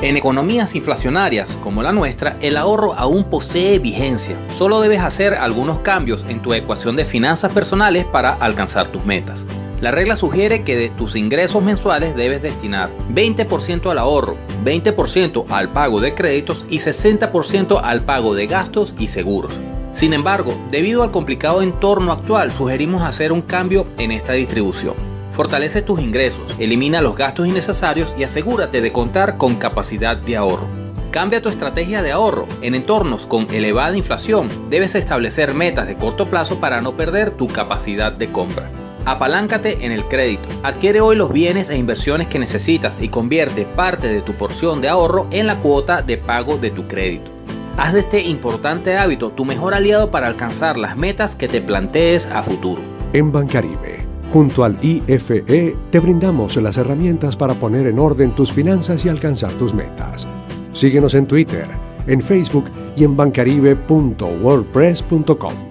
En economías inflacionarias como la nuestra, el ahorro aún posee vigencia. Solo debes hacer algunos cambios en tu ecuación de finanzas personales para alcanzar tus metas. La regla sugiere que de tus ingresos mensuales debes destinar 20% al ahorro, 20% al pago de créditos y 60% al pago de gastos y seguros. Sin embargo, debido al complicado entorno actual, sugerimos hacer un cambio en esta distribución. Fortalece tus ingresos, elimina los gastos innecesarios y asegúrate de contar con capacidad de ahorro. Cambia tu estrategia de ahorro. En entornos con elevada inflación, debes establecer metas de corto plazo para no perder tu capacidad de compra. Apaláncate en el crédito. Adquiere hoy los bienes e inversiones que necesitas y convierte parte de tu porción de ahorro en la cuota de pago de tu crédito. Haz de este importante hábito tu mejor aliado para alcanzar las metas que te plantees a futuro. En Bancaribe Junto al IFE te brindamos las herramientas para poner en orden tus finanzas y alcanzar tus metas. Síguenos en Twitter, en Facebook y en bancaribe.wordpress.com.